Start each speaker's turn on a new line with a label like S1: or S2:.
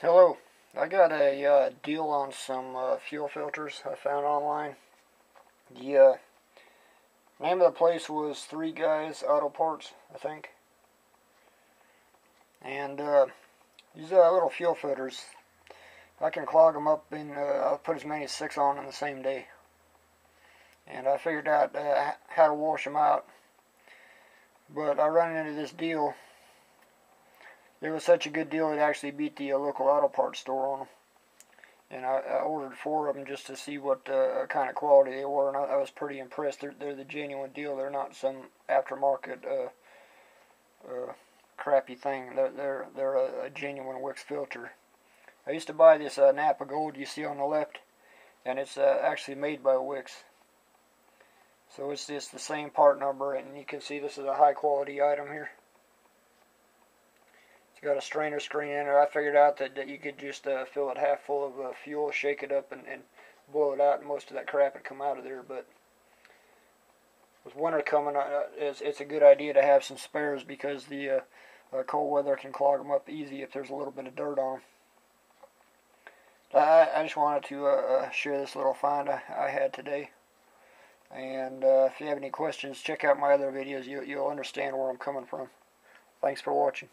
S1: Hello, I got a uh, deal on some uh, fuel filters I found online. The uh, name of the place was Three Guys Auto Parts, I think. And uh, these uh, little fuel filters, I can clog them up and uh, I'll put as many as six on in the same day. And I figured out how to wash them out. But I run into this deal it was such a good deal it actually beat the uh, local auto parts store on them. And I, I, ordered four of them just to see what uh, kind of quality they were, and I, I was pretty impressed. They're, they're, the genuine deal. They're not some aftermarket uh, uh, crappy thing. They're they're, they're a, a, genuine Wix filter. I used to buy this uh, Napa Gold you see on the left, and it's uh, actually made by Wix. So it's just the same part number, and you can see this is a high quality item here got a strainer screen in there. I figured out that, that you could just uh, fill it half full of uh, fuel, shake it up, and, and blow it out, and most of that crap would come out of there. But with winter coming, uh, it's, it's a good idea to have some spares because the uh, uh, cold weather can clog them up easy if there's a little bit of dirt on them. I, I just wanted to uh, uh, share this little find I, I had today. And if you have any questions, check out my other videos. You, you'll understand where I'm coming from. Thanks for watching.